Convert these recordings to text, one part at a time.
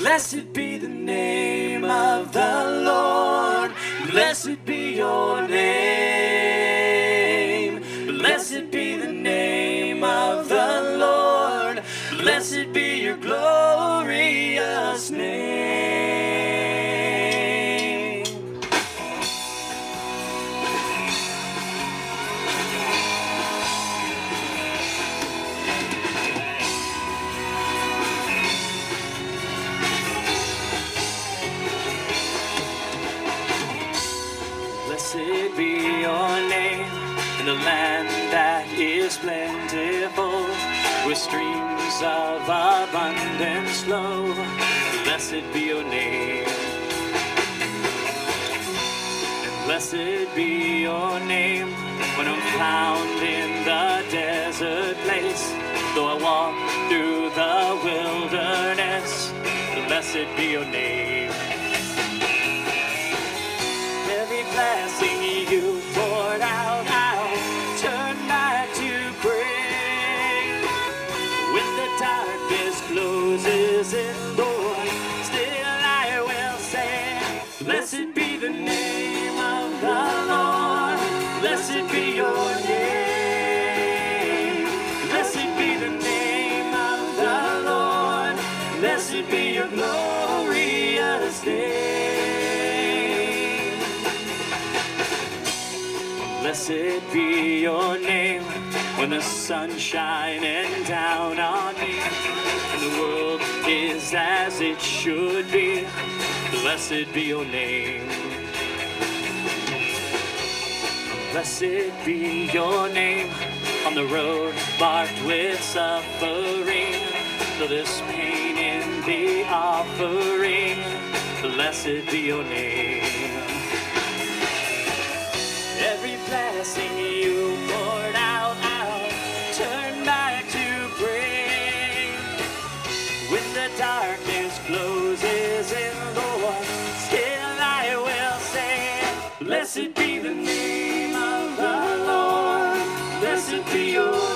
Blessed be the name of the Lord. Blessed be your name. In the land that is plentiful, with streams of abundance flow. Blessed be your name. And blessed be your name when I'm found in the desert place. Though I walk through the wilderness, blessed be your name. Every blessing you poured out, in door, still I will say, Blessed be the name of the Lord. Blessed be your name. Blessed be the name of the Lord. Blessed be your glorious name. Blessed be your name when the sun's shining down on me is as it should be. Blessed be your name. Blessed be your name on the road marked with suffering. Though this pain in the offering, blessed be your name. Darkness closes in the door, still I will say, Blessed be the name of the Lord. Blessed be your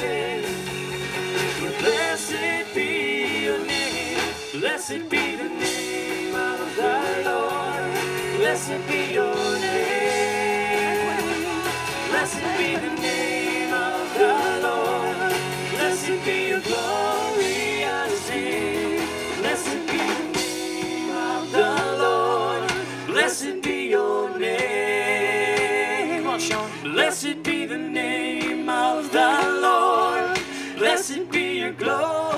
say, blessed be your name. Blessed be the name of the Lord. Blessed be your name. Blessed be the name your glory.